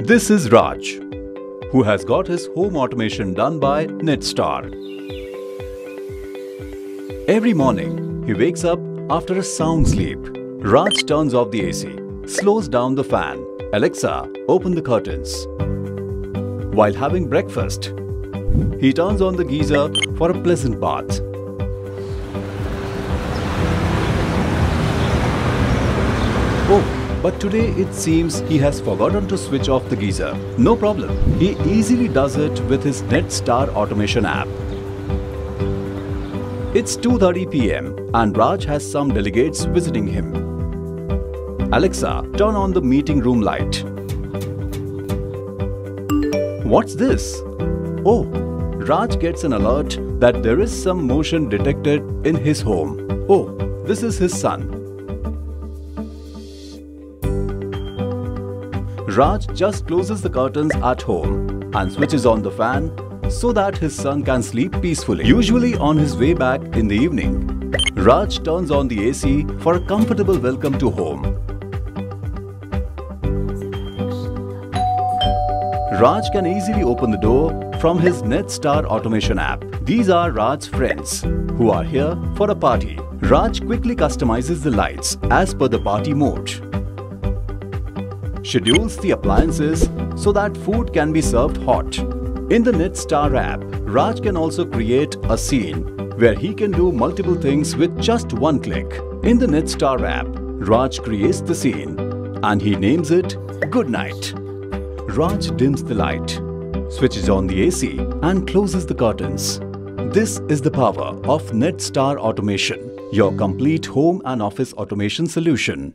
This is Raj, who has got his home automation done by Netstar. Every morning, he wakes up after a sound sleep. Raj turns off the AC, slows down the fan. Alexa, open the curtains. While having breakfast, he turns on the geyser for a pleasant bath. Oh, but today it seems he has forgotten to switch off the geyser. No problem. He easily does it with his Netstar automation app. It's 2.30 pm and Raj has some delegates visiting him. Alexa, turn on the meeting room light. What's this? Oh, Raj gets an alert that there is some motion detected in his home. Oh, this is his son. Raj just closes the curtains at home and switches on the fan so that his son can sleep peacefully. Usually on his way back in the evening, Raj turns on the AC for a comfortable welcome to home. Raj can easily open the door from his Netstar automation app. These are Raj's friends who are here for a party. Raj quickly customizes the lights as per the party mode schedules the appliances so that food can be served hot. In the Netstar app, Raj can also create a scene where he can do multiple things with just one click. In the Netstar app, Raj creates the scene and he names it Good Night. Raj dims the light, switches on the AC and closes the curtains. This is the power of Netstar Automation, your complete home and office automation solution.